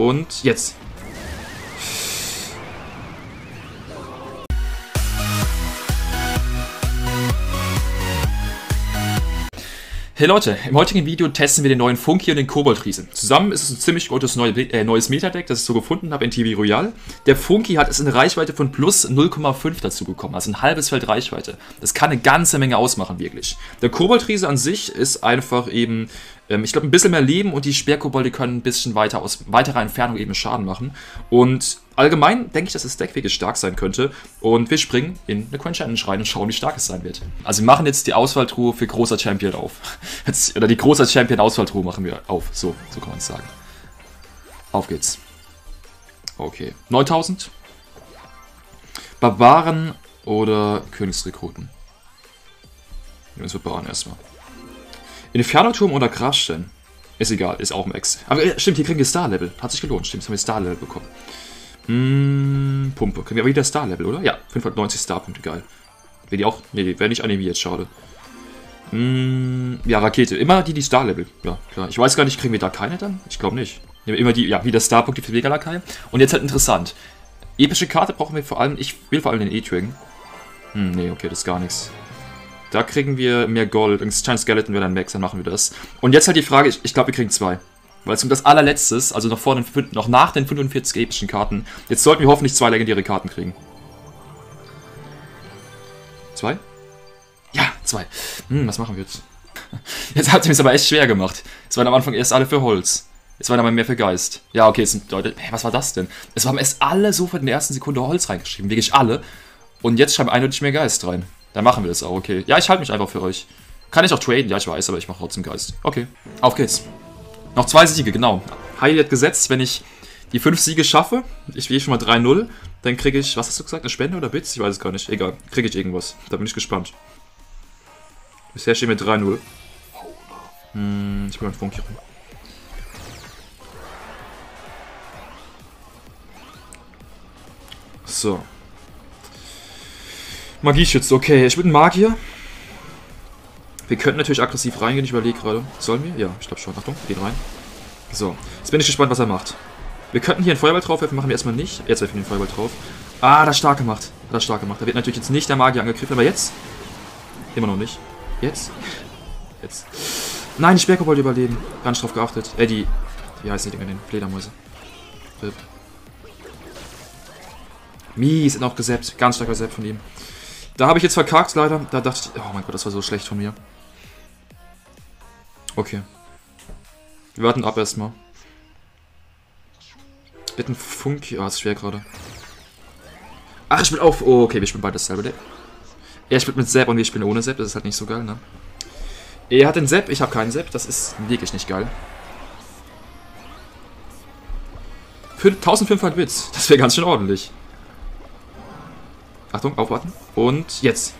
Und jetzt. Hey Leute, im heutigen Video testen wir den neuen Funky und den Kobold-Riesen. Zusammen ist es ein ziemlich gutes neue, äh, neues Meta-Deck, das ich so gefunden habe in TV Royal. Der Funky hat es in Reichweite von plus 0,5 dazu bekommen, also ein halbes Feld Reichweite. Das kann eine ganze Menge ausmachen, wirklich. Der Kobold-Riese an sich ist einfach eben ähm, ich glaube, ein bisschen mehr Leben und die Sperrkobolde können ein bisschen weiter aus weiterer Entfernung eben Schaden machen. Und allgemein denke ich, dass das Deck wirklich stark sein könnte. Und wir springen in eine Coin Challenge rein und schauen, wie stark es sein wird. Also wir machen jetzt die Auswahltruhe für großer Champion auf. Jetzt, oder die großer Champion Auswahltruhe machen wir auf. So, so kann man es sagen. Auf geht's. Okay. 9000. Barbaren oder Königsrekruten? Nehmen wir Barbaren erstmal. Inferno-Turm oder Grasstein? Ist egal, ist auch Max. Aber äh, stimmt, hier kriegen wir Star-Level. Hat sich gelohnt, stimmt, jetzt haben wir Star-Level bekommen. Hm, Pumpe. Kriegen wir wieder Star-Level, oder? Ja, 590 Star-Punkte, geil. Wäre die auch. Nee, wäre nicht animiert, schade. Hm, ja, Rakete. Immer die, die Star-Level. Ja, klar. Ich weiß gar nicht, kriegen wir da keine dann? Ich glaube nicht. Immer die, ja, wieder Star-Punkte für Vega-Lakai. Und jetzt halt interessant. Epische Karte brauchen wir vor allem. Ich will vor allem den E-Twing. Hm, nee, okay, das ist gar nichts. Da kriegen wir mehr Gold. Ein Giant Skeleton wäre dann Max, dann machen wir das. Und jetzt halt die Frage, ich, ich glaube, wir kriegen zwei. Weil es um das allerletztes, also noch, vor den, noch nach den 45 epischen Karten, jetzt sollten wir hoffentlich zwei legendäre Karten kriegen. Zwei? Ja, zwei. Hm, was machen wir jetzt? Jetzt hat es mir aber echt schwer gemacht. Es waren am Anfang erst alle für Holz. Es waren aber mehr für Geist. Ja, okay, es sind Leute. Hä, was war das denn? Es waren erst alle sofort in der ersten Sekunde Holz reingeschrieben. Wirklich alle. Und jetzt schreiben eindeutig mehr Geist rein. Dann machen wir das auch, okay. Ja, ich halte mich einfach für euch. Kann ich auch traden? Ja, ich weiß, aber ich mache trotzdem Geist. Okay, auf geht's. Noch zwei Siege, genau. Heidi gesetzt, wenn ich die fünf Siege schaffe, ich gehe schon mal 3-0, dann kriege ich, was hast du gesagt, eine Spende oder Bits? Ich weiß es gar nicht. Egal, kriege ich irgendwas. Da bin ich gespannt. Bisher stehen wir 3-0. Hm, ich bin ein Funky rum. So. Magieschütze, okay. Ich bin ein Magier. Wir könnten natürlich aggressiv reingehen, ich überlege gerade. Sollen wir? Ja, ich glaube schon. Achtung, gehen rein. So, jetzt bin ich gespannt, was er macht. Wir könnten hier einen Feuerball draufwerfen, machen wir erstmal nicht. Jetzt werfen wir den Feuerball drauf. Ah, das stark gemacht. Das stark gemacht. Da wird natürlich jetzt nicht der Magier angegriffen, aber jetzt? Immer noch nicht. Jetzt? Jetzt. Nein, die Sperrkobold überleben. Nicht drauf geachtet. Äh, die... Wie heißen die Dinger denn? Fledermäuse. Rip. Mies, sind auch gesäppt. Ganz starker Sepp von ihm. Da habe ich jetzt verkackt, leider. Da dachte ich, oh mein Gott, das war so schlecht von mir. Okay. Wir warten ab erstmal. Bitte ein Funk. Ah, oh, ist schwer gerade. Ach, ich spiele auf. Oh, okay, wir spielen beide dasselbe Deck. Er spielt mit Sepp und wir spielen ohne Sepp. Das ist halt nicht so geil, ne? Er hat den Sepp, ich habe keinen Sepp. Das ist wirklich nicht geil. Für 1500 Bits. Das wäre ganz schön ordentlich. Achtung, aufwarten. Und jetzt.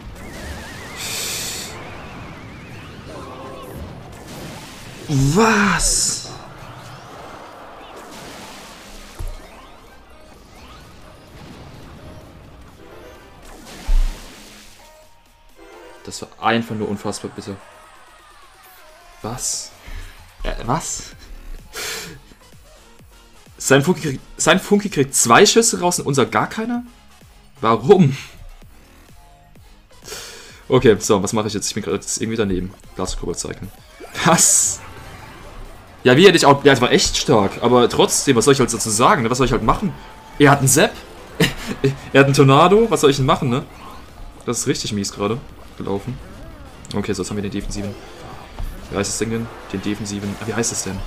Was? Das war einfach nur unfassbar, bitte. Was? Äh, was? Sein Funky, kriegt, sein Funky kriegt zwei Schüsse raus und unser gar keiner? Warum? Okay, so, was mache ich jetzt? Ich bin gerade irgendwie daneben. Glaskörper zeichnen. Was? Ja, wie hätte ich auch... Ja, das war echt stark. Aber trotzdem, was soll ich halt dazu sagen? Ne? Was soll ich halt machen? Er hat einen Sepp. er hat einen Tornado. Was soll ich denn machen, ne? Das ist richtig mies gerade gelaufen. Okay, so, jetzt haben wir den defensiven. Wie heißt das Ding denn? Den defensiven... Wie heißt das denn?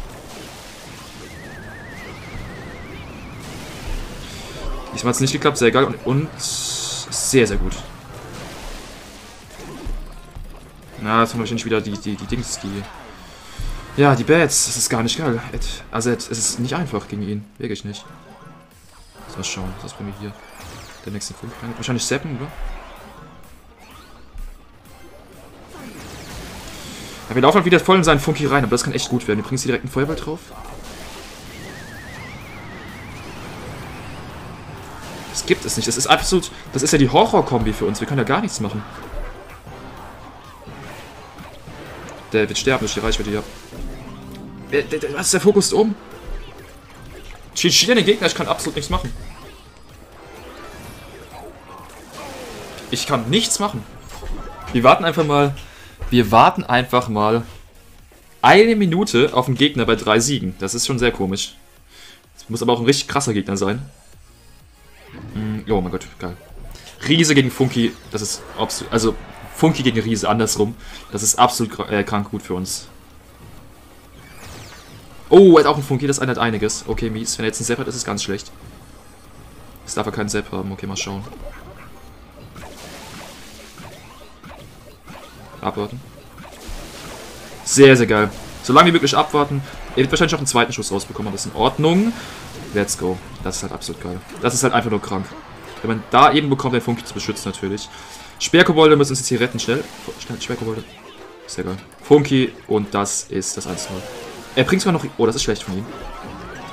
Diesmal hat es nicht geklappt, sehr geil und, und sehr, sehr gut. Na, jetzt haben wir wahrscheinlich wieder die, die, die Dings, die... Ja, die Bats, das ist gar nicht geil. Also es ist nicht einfach gegen ihn, wirklich nicht. So, mal schauen, was bringen wir hier? Der nächste Funk. Wahrscheinlich Seppen, oder? Ja, wir laufen halt wieder voll in seinen Funky rein, aber das kann echt gut werden. Wir bringen sie direkt einen Feuerball drauf. Gibt es nicht. Das ist absolut... Das ist ja die Horror-Kombi für uns. Wir können ja gar nichts machen. Der wird sterben durch die Reichweite hier. Was ist der Fokus um? An den Gegner, ich kann absolut nichts machen. Ich kann nichts machen. Wir warten einfach mal. Wir warten einfach mal eine Minute auf den Gegner bei drei Siegen. Das ist schon sehr komisch. Das muss aber auch ein richtig krasser Gegner sein. Oh mein Gott, geil. Riese gegen Funky, das ist absolut. Also Funky gegen Riese, andersrum. Das ist absolut äh, krank gut für uns. Oh, er hat auch einen Funky, das ändert einiges. Okay, mies. Wenn er jetzt einen Sepp hat, ist es ganz schlecht. Jetzt darf er keinen Sepp haben. Okay, mal schauen. Abwarten. Sehr, sehr geil. Solange wie möglich abwarten. Er wird wahrscheinlich auch einen zweiten Schuss rausbekommen, aber das ist in Ordnung. Let's go. Das ist halt absolut geil. Das ist halt einfach nur krank. Wenn man da eben bekommt, den Funky zu beschützen natürlich. Sperrkobolde müssen uns jetzt hier retten. Schnell. Schnell, Sperrkobolde. Sehr geil. Funky und das ist das 1-0. Er bringt zwar noch... Oh, das ist schlecht von ihm.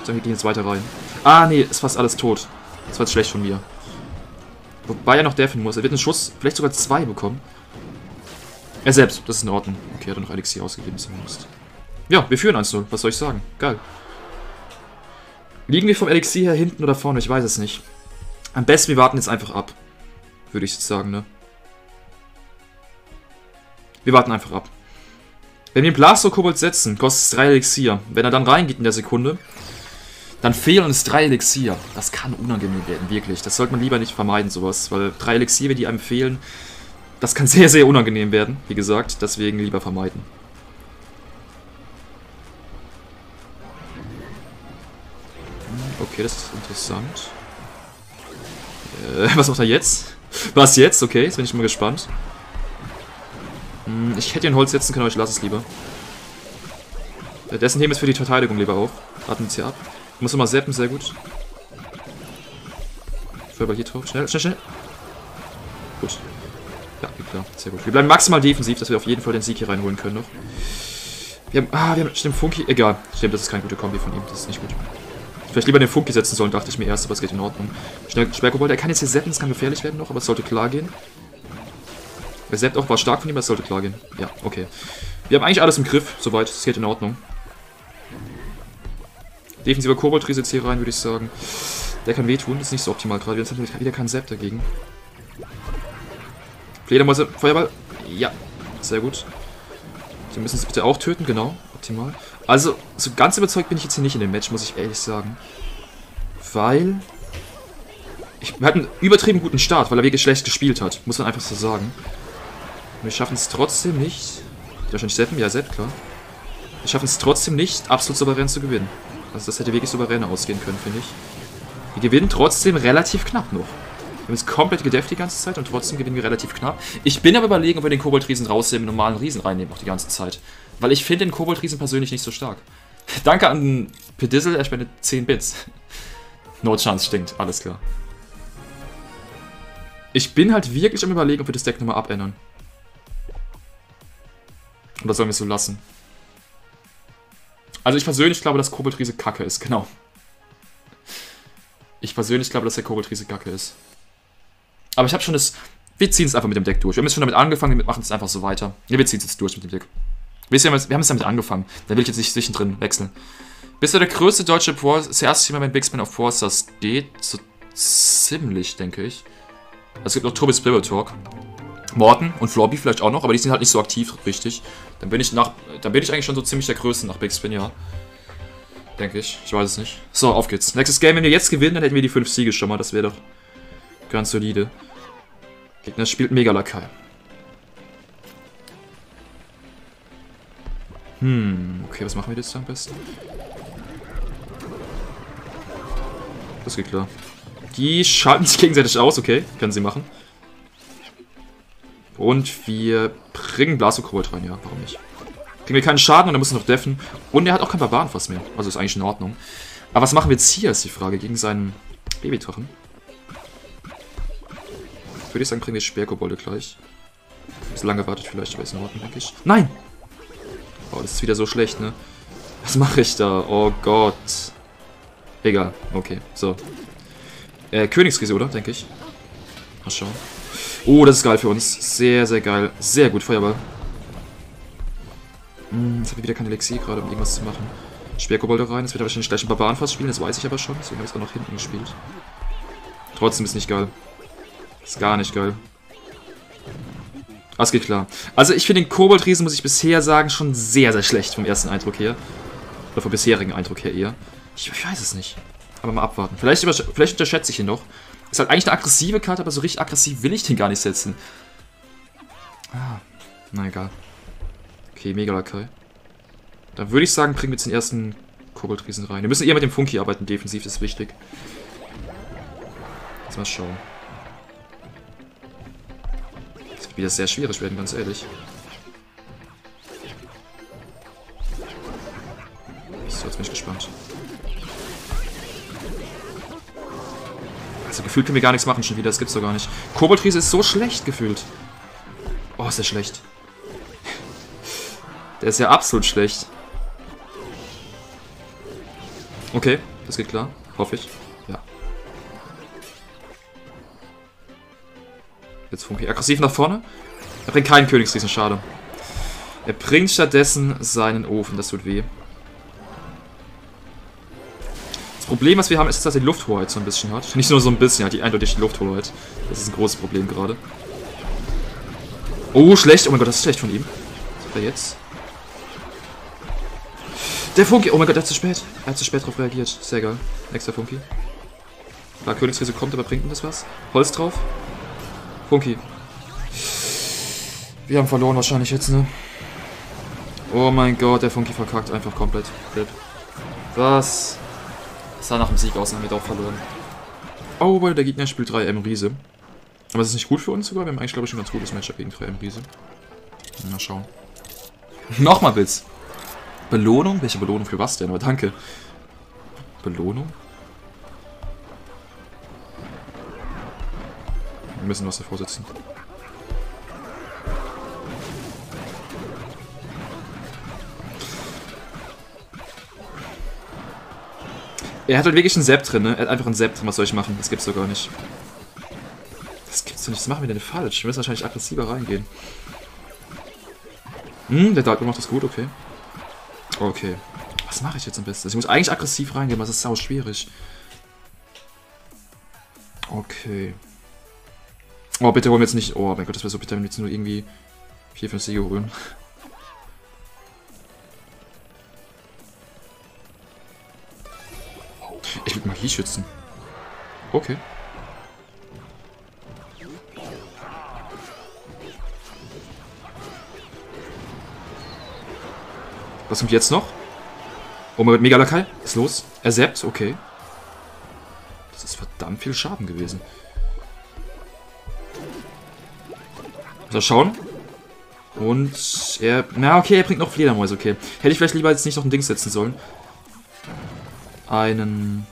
Dann wir gehen jetzt weiter rein. Ah, nee, ist fast alles tot. Das war jetzt schlecht von mir. Wobei er noch deffen muss. Er wird einen Schuss, vielleicht sogar zwei bekommen. Er selbst, das ist in Ordnung. Okay, er hat noch Elixier ausgegeben zumindest. Ja, wir führen 1-0. Was soll ich sagen? Geil. Liegen wir vom Elixier her hinten oder vorne? Ich weiß es nicht. Am besten, wir warten jetzt einfach ab. Würde ich jetzt sagen, ne? Wir warten einfach ab. Wenn wir den Blaster-Kobold setzen, kostet es 3 Elixier. Wenn er dann reingeht in der Sekunde, dann fehlen uns 3 Elixier. Das kann unangenehm werden, wirklich. Das sollte man lieber nicht vermeiden, sowas. Weil 3 Elixier, die einem fehlen, das kann sehr, sehr unangenehm werden, wie gesagt. Deswegen lieber vermeiden. Okay, das ist interessant. Äh, was macht er jetzt? Was jetzt? Okay, jetzt bin ich mal gespannt. Hm, ich hätte ihn Holz setzen können, aber ich lasse es lieber. Dessen heben wir für die Verteidigung lieber auf. Uns hier ab. Ich muss nochmal zappen, sehr gut. Feuerball hier drauf. Schnell, schnell, schnell. Gut. Ja, klar. Sehr gut. Wir bleiben maximal defensiv, dass wir auf jeden Fall den Sieg hier reinholen können noch. Wir haben, ah, wir haben, stimmt, Funky, egal. Stimmt, das ist keine gute Kombi von ihm, das ist nicht gut. Vielleicht lieber den Funky setzen sollen, dachte ich mir erst, aber es geht in Ordnung. Schnell, Sperrkobold, er kann jetzt hier setzen, es kann gefährlich werden noch, aber es sollte klar gehen. Er selbst auch war stark von ihm, das sollte klar gehen. Ja, okay. Wir haben eigentlich alles im Griff, soweit. Es geht in Ordnung. Defensiver Kobold jetzt hier rein, würde ich sagen. Der kann wehtun, das ist nicht so optimal gerade. Wir haben wieder keinen Sepp dagegen. Fledermäuse, Feuerball. Ja, sehr gut. Sie müssen es bitte auch töten, genau. Optimal. Also, so ganz überzeugt bin ich jetzt hier nicht in dem Match, muss ich ehrlich sagen. Weil... Ich, wir hatten einen übertrieben guten Start, weil er wirklich schlecht gespielt hat. Muss man einfach so sagen. Wir schaffen es trotzdem nicht. Wahrscheinlich Seppen? Ja, Sepp, klar. Wir schaffen es trotzdem nicht, absolut souverän zu gewinnen. Also das hätte wirklich souveräner ausgehen können, finde ich. Wir gewinnen trotzdem relativ knapp noch. Wir haben es komplett gedefft die ganze Zeit und trotzdem gewinnen wir relativ knapp. Ich bin aber überlegen, ob wir den Kobold-Riesen rausnehmen, den normalen Riesen reinnehmen auch die ganze Zeit. Weil ich finde den Kobold-Riesen persönlich nicht so stark. Danke an Pedizzle, er spendet 10 Bits. no chance, stinkt, alles klar. Ich bin halt wirklich am überlegen, ob wir das Deck nochmal abändern. Oder sollen wir es so lassen? Also ich persönlich glaube, dass Koboldriese kacke ist, genau. Ich persönlich glaube, dass der Koboldriese kacke ist. Aber ich habe schon das... Wir ziehen es einfach mit dem Deck durch. Wir haben jetzt schon damit angefangen, wir machen es einfach so weiter. Ja, wir ziehen es jetzt durch mit dem Deck. Wir haben es damit angefangen. Da will ich jetzt nicht zwischendrin wechseln. Bist du der größte deutsche das Mal, wenn Big auf Pro Stars geht? So ziemlich, denke ich. Es gibt noch Tobi Spirit Talk. Morten und Floppy vielleicht auch noch, aber die sind halt nicht so aktiv, richtig. Dann bin ich nach, dann bin ich eigentlich schon so ziemlich der Größte nach Big Spin, ja. Denke ich. Ich weiß es nicht. So, auf geht's. Nächstes Game, wenn wir jetzt gewinnen, dann hätten wir die 5 Siege schon mal. Das wäre doch ganz solide. Gegner spielt Mega Hm, okay, was machen wir jetzt am besten? Das geht klar. Die schalten sich gegenseitig aus, okay. Können sie machen. Und wir bringen Blasokobold rein, ja, warum nicht? Kriegen wir keinen Schaden und er muss noch deffen. Und er hat auch kein Barbarenfass mehr. Also ist eigentlich in Ordnung. Aber was machen wir jetzt hier, ist die Frage, gegen seinen Babydrachen? Würde ich sagen, bringen wir Sperrkobolde gleich. Bisschen lange wartet vielleicht, aber ist in Ordnung, denke ich. Nein! Oh, das ist wieder so schlecht, ne? Was mache ich da? Oh Gott. Egal, okay, so. Äh, Königskrise, oder? Denke ich. Mal schauen. Oh, das ist geil für uns. Sehr, sehr geil. Sehr gut, Feuerball. Hm, jetzt habe ich wieder kein Elixier gerade, um irgendwas zu machen. Speerkobolde rein. Das wird wahrscheinlich gleich ein Barbarenfass spielen, das weiß ich aber schon. Deswegen habe ich es auch nach hinten gespielt. Trotzdem ist nicht geil. Ist gar nicht geil. Das geht klar. Also ich finde den Koboldriesen, muss ich bisher sagen, schon sehr, sehr schlecht vom ersten Eindruck her. Oder vom bisherigen Eindruck her eher. Ich, ich weiß es nicht. Aber mal abwarten. Vielleicht, vielleicht unterschätze ich ihn noch. Ist halt eigentlich eine aggressive Karte, aber so richtig aggressiv will ich den gar nicht setzen. Ah, na egal. Okay, mega Lakai. Dann würde ich sagen, bringen wir jetzt den ersten Koboldriesen rein. Wir müssen eher mit dem Funky arbeiten, defensiv ist wichtig. Jetzt mal schauen. Wieder sehr schwierig werden, ganz ehrlich. So, jetzt bin ich gespannt. Also gefühlt können wir gar nichts machen schon wieder, das gibt's doch gar nicht. Koboldriese ist so schlecht gefühlt. Oh, ist der schlecht. Der ist ja absolut schlecht. Okay, das geht klar. Hoffe ich. Jetzt Funky. Aggressiv nach vorne. Er bringt keinen Königsriesen, schade. Er bringt stattdessen seinen Ofen, das tut weh. Das Problem, was wir haben, ist, dass er die Lufthoheit so ein bisschen hat. Nicht nur so ein bisschen, er hat die eindeutig die Lufthoheit. Das ist ein großes Problem gerade. Oh, schlecht. Oh mein Gott, das ist schlecht von ihm. Was hat er jetzt? Der Funky. Oh mein Gott, er hat zu spät. Er hat zu spät darauf reagiert. Sehr geil. Nächster Funky. Klar, Königsriese kommt, aber bringt ihm das was? Holz drauf. Funky. Wir haben verloren wahrscheinlich jetzt, ne? Oh mein Gott, der Funky verkackt einfach komplett. Was? Das sah nach dem Sieg aus, dann haben wir doch verloren. Oh, weil der Gegner spielt 3M Riese. Aber ist nicht gut für uns sogar? Wir haben eigentlich, glaube ich, ein ganz gutes Matchup gegen 3M Riese. Mal schauen. Nochmal Blitz. Belohnung? Welche Belohnung für was denn? Aber danke. Belohnung? Müssen was davor setzen. Er hat halt wirklich einen Sepp drin, ne? Er hat einfach einen Sepp drin. Was soll ich machen? Das gibt's doch gar nicht. Das gibt's doch nicht. Was machen wir denn falsch? Wir müssen wahrscheinlich aggressiver reingehen. Hm, der Dark macht das gut, okay. Okay. Was mache ich jetzt am besten? Ich muss eigentlich aggressiv reingehen, aber es ist sau schwierig. Okay. Oh, bitte holen wir jetzt nicht... Oh mein Gott, das wäre so bitter, wenn wir jetzt nur irgendwie 4, 5 Siege holen. Ich will Magie schützen. Okay. Was kommt jetzt noch? Oh mein Gott, Mega Lakai. Was ist los? Er seppt, okay. Das ist verdammt viel Schaden gewesen. So, schauen. Und er... Na, okay, er bringt noch Fledermäuse, okay. Hätte ich vielleicht lieber jetzt nicht noch ein Ding setzen sollen. Einen...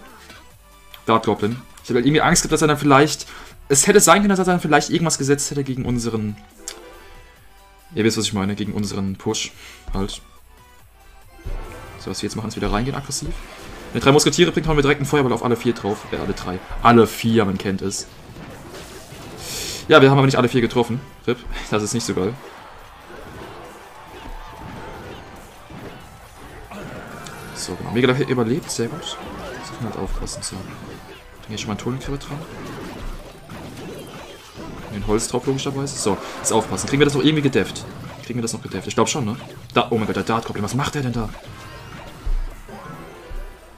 Dart Goblin. Ich habe halt irgendwie Angst gehabt, dass er dann vielleicht... Es hätte sein können, dass er dann vielleicht irgendwas gesetzt hätte gegen unseren... Ihr wisst, was ich meine. Gegen unseren Push. Halt. So, was wir jetzt machen, ist wieder reingehen, aggressiv. Mit drei Musketiere bringt, hauen wir direkt einen Feuerball auf alle vier drauf. Äh, alle drei. Alle vier, man kennt es. Ja, wir haben aber nicht alle vier getroffen. RIP. Das ist nicht so geil. So, genau. Mega überlebt, sehr gut. Das kann halt aufpassen. So. Dann hier schon mal ein Totenkrippe dran. Den Holz drauf, logischerweise. So, jetzt aufpassen. Kriegen wir das noch irgendwie gedefft? Kriegen wir das noch gedefft? Ich glaube schon, ne? Da, oh mein Gott, der Dart-Goblin. Was macht der denn da?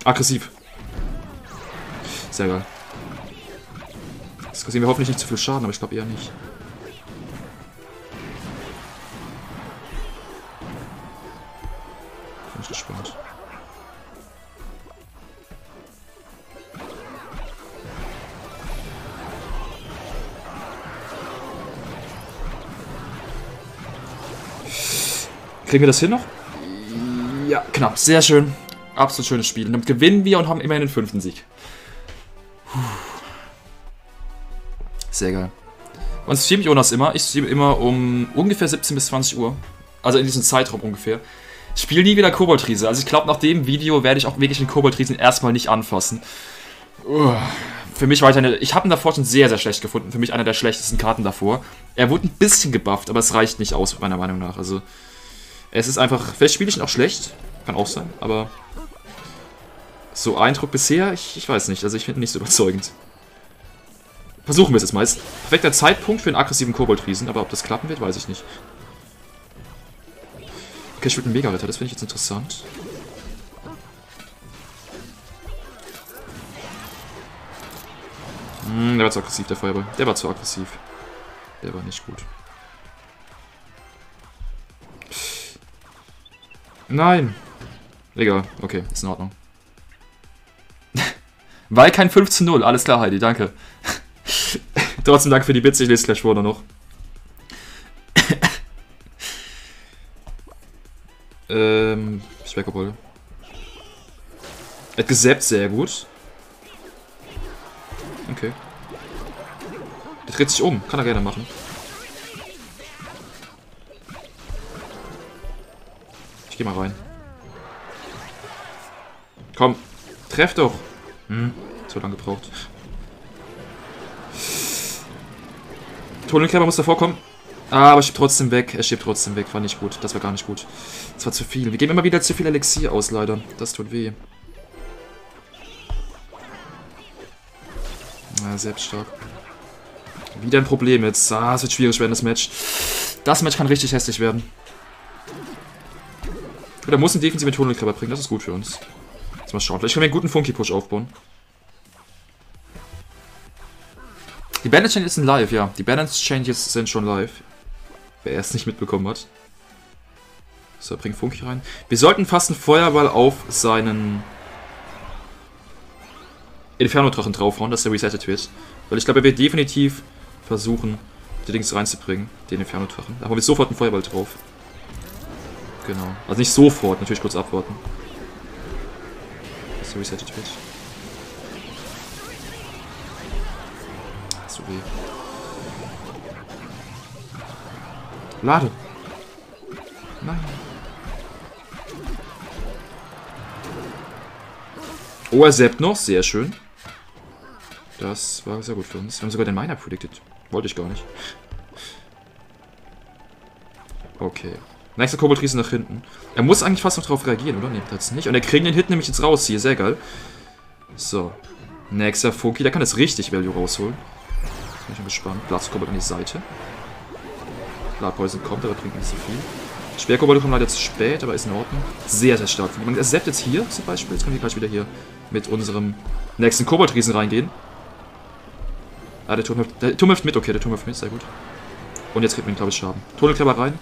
Aggressiv. Sehr geil. Das kassieren wir hoffentlich nicht zu viel Schaden, aber ich glaube eher nicht. Bin ich gespannt. Kriegen wir das hin noch? Ja, knapp. Sehr schön. Absolut schönes Spiel. Und damit gewinnen wir und haben immerhin den fünften Sieg. Sehr geil. Und streame Jonas immer. Ich streame immer um ungefähr 17 bis 20 Uhr. Also in diesem Zeitraum ungefähr. Ich spiele nie wieder Koboldriese. Also ich glaube, nach dem Video werde ich auch wirklich den Koboldriesen erstmal nicht anfassen. Für mich weiter eine. Ich habe ihn davor schon sehr, sehr schlecht gefunden. Für mich einer der schlechtesten Karten davor. Er wurde ein bisschen gebufft, aber es reicht nicht aus, meiner Meinung nach. Also, es ist einfach. Vielleicht spiele ich ihn auch schlecht. Kann auch sein, aber So, Eindruck bisher, ich, ich weiß nicht. Also ich finde ihn nicht so überzeugend. Versuchen wir es jetzt mal. Ist perfekter Zeitpunkt für einen aggressiven Kobold-Riesen, aber ob das klappen wird, weiß ich nicht. Okay, ich spiele einen Mega-Ritter, das finde ich jetzt interessant. Hm, der war zu aggressiv, der Feuerball. Der war zu aggressiv. Der war nicht gut. Nein. Egal, okay, ist in Ordnung. Weil kein 15-0, alles klar, Heidi, danke. Trotzdem danke für die Bits, ich lese gleich vorne noch. ähm, Speckerbolle. Er hat gesappt, sehr gut. Okay. Der dreht sich um, kann er gerne machen. Ich geh mal rein. Komm, treff doch. Hm, so lange gebraucht. Tunnelkämmer muss davor kommen. Ah, aber schiebt trotzdem weg. Er schiebt trotzdem weg. War nicht gut. Das war gar nicht gut. Das war zu viel. Wir geben immer wieder zu viel Elixier aus, leider. Das tut weh. Ja, selbst stark. Wieder ein Problem jetzt. Ah, es wird schwierig werden, das Match. Das Match kann richtig hässlich werden. Da muss ein defensiven Tunnelkörper bringen. Das ist gut für uns. Jetzt mal schauen. Vielleicht können wir einen guten Funky-Push aufbauen. Die Balance Changes sind live, ja. Die Balance Changes sind schon live. Wer es nicht mitbekommen hat. So, bringt Funky rein. Wir sollten fast einen Feuerball auf seinen Inferno-Drachen draufhauen, dass der resettet wird. Weil ich glaube, er wird definitiv versuchen, die Dings reinzubringen, den Inferno-Drachen. Da haben wir sofort einen Feuerball drauf. Genau. Also nicht sofort, natürlich kurz abwarten. Dass der resettet wird. So weh. Lade. Nein. Oh, er zappt noch. Sehr schön. Das war sehr gut für uns. Wir haben sogar den Miner predicted. Wollte ich gar nicht. Okay. Nächster Kobold nach hinten. Er muss eigentlich fast noch drauf reagieren, oder? Nee, das nicht. Und er kriegt den Hit nämlich jetzt raus hier. Sehr geil. So. Nächster Funky. Der kann jetzt richtig Value rausholen. Bin ich schon gespannt. Blattkobold an die Seite. Bladpoison kommt, aber bringt nicht so viel. Schwerkobold kommt leider zu spät, aber ist in Ordnung. Sehr, sehr stark. Er zappt jetzt hier zum Beispiel. Jetzt können wir gleich wieder hier mit unserem nächsten Koboldriesen reingehen. Ah, der Turm hilft, der Turm hilft mit. Okay, der Turm hilft mit. Sehr gut. Und jetzt kriegt man, glaube ich, Schaden. Tunnelkleber rein.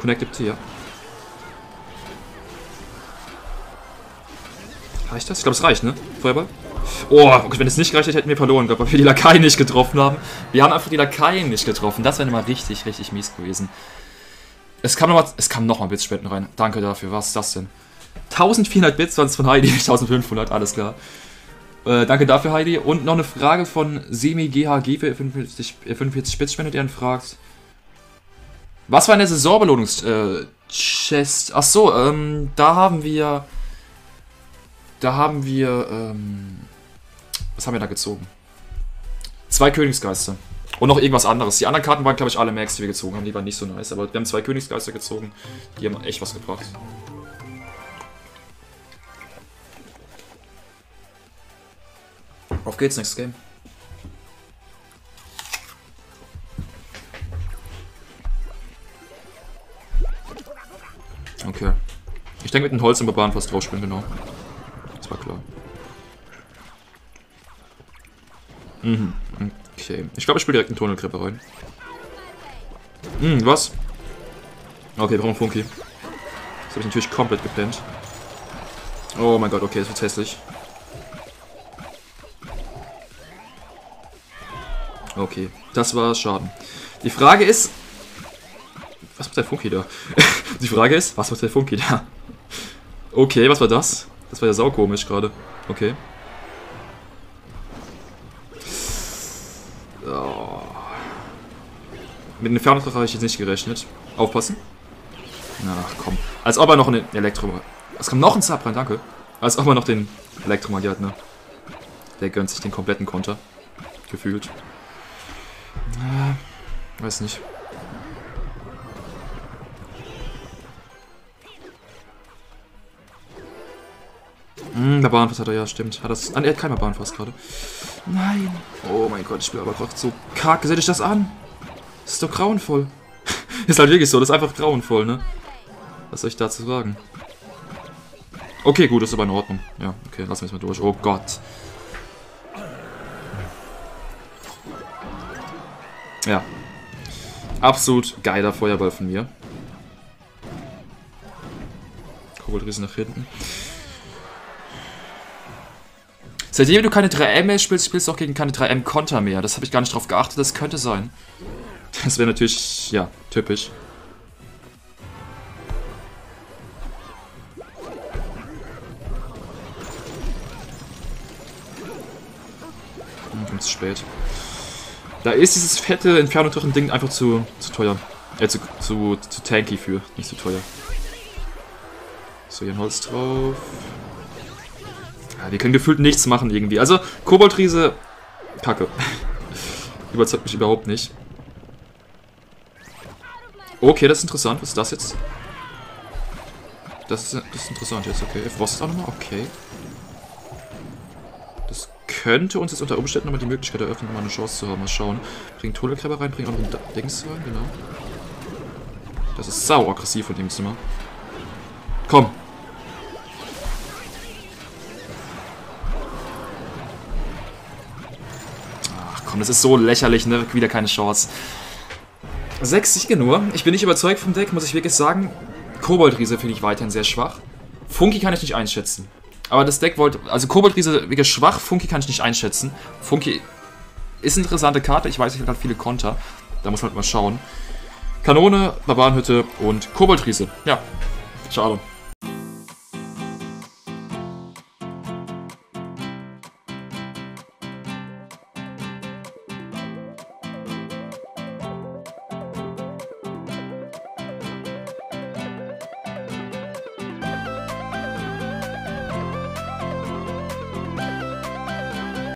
Connected Tier. Reicht das? Ich glaube, es reicht, ne? Feuerball? Oh, wenn es nicht gereicht hätte, hätten wir verloren, glaube weil wir die Lakaien nicht getroffen haben. Wir haben einfach die Lakaien nicht getroffen. Das wäre mal richtig, richtig mies gewesen. Es kam nochmal es kam Bits-Spenden rein. Danke dafür. Was ist das denn? 1400 Bits waren es von Heidi, 1500, alles klar. Äh, danke dafür, Heidi. Und noch eine Frage von Semi GHG für 45, 45 Bits spendet, der fragt. Was war eine Saisonbelohnungs-Chest? Äh, Ach so, ähm, da haben wir. Da haben wir. Ähm, was haben wir da gezogen? Zwei Königsgeister. Und noch irgendwas anderes. Die anderen Karten waren, glaube ich, alle Max, die wir gezogen haben. Die waren nicht so nice. Aber wir haben zwei Königsgeister gezogen. Die haben echt was gebracht. Auf geht's, next game. Okay. Ich denke mit dem Holz im Barbaren fast drauf spielen, genau. War klar. Mhm. Okay. Ich glaube, ich spiele direkt einen Tunnelkreppe rein. Hm, was? Okay, wir brauchen Funky. Das habe ich natürlich komplett gepennt. Oh mein Gott, okay, das wird hässlich. Okay, das war Schaden. Die Frage ist... Was macht der Funky da? Die Frage ist, was macht der Funky da? Okay, was war das? Das war ja saukomisch gerade. Okay. Oh. Mit einem Ferndrache habe ich jetzt nicht gerechnet. Aufpassen. Ach komm. Als ob er noch einen Elektro... Es kommt noch ein Zap rein, danke. Als ob er noch den Elektromagie hat, ne? Der gönnt sich den kompletten Konter. Gefühlt. Äh, weiß nicht. Hm, Barbarenfass hat er, ja, stimmt. Hat das. Ah, er hat kein Barbarenfass gerade. Nein. Oh mein Gott, ich bin aber gerade so kacke. Seht euch das an? Das ist doch grauenvoll. ist halt wirklich so, das ist einfach grauenvoll, ne? Was soll ich dazu sagen? Okay, gut, das ist aber in Ordnung. Ja, okay, lassen wir es mal durch. Oh Gott. Ja. Absolut geiler Feuerball von mir. Koboldriese nach hinten. Seitdem du keine 3M mehr spielst, spielst du auch gegen keine 3M-Konter mehr. Das habe ich gar nicht drauf geachtet, das könnte sein. Das wäre natürlich, ja, typisch. Hm, zu spät. Da ist dieses fette Inferno-Drachen-Ding einfach zu, zu teuer. Äh, zu, zu, zu tanky für. Nicht zu teuer. So, hier ein Holz drauf. Ja, die können gefühlt nichts machen irgendwie. Also, Koboldriese, kacke. Überzeugt mich überhaupt nicht. Okay, das ist interessant. Was ist das jetzt? Das ist, das ist interessant jetzt, okay. Ist auch nochmal? Okay könnte uns jetzt unter Umständen nochmal die Möglichkeit eröffnen, nochmal eine Chance zu haben. Mal schauen. Bringt Tunnelgräber rein, bringt auch noch ein Dings rein, genau. Das ist sau aggressiv von dem Zimmer. Komm. Komm, das ist so lächerlich, ne? Wieder keine Chance. Sechs Siege nur. Ich bin nicht überzeugt vom Deck, muss ich wirklich sagen. Koboldriese finde ich weiterhin sehr schwach. Funky kann ich nicht einschätzen. Aber das Deck wollte. Also Koboldriese wirklich schwach, Funky kann ich nicht einschätzen. Funky ist eine interessante Karte, ich weiß, ich hat viele Konter. Da muss man halt mal schauen. Kanone, Barbarenhütte und Koboldriese. Ja, schade.